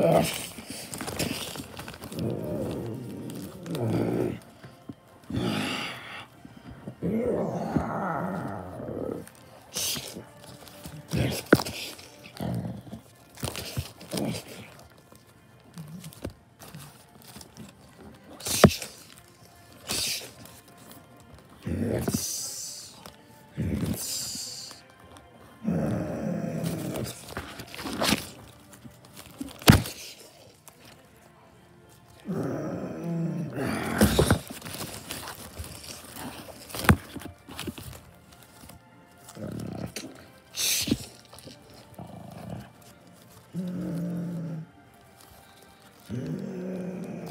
Yes.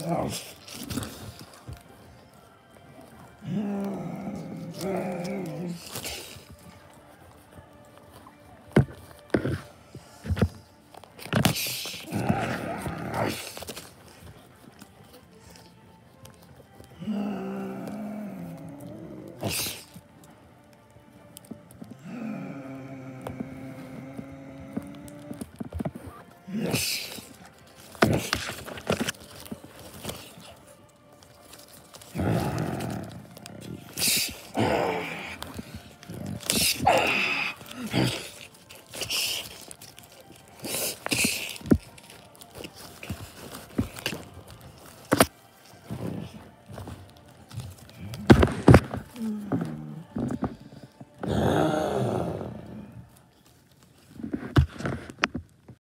myself. Yes. Mm-hmm.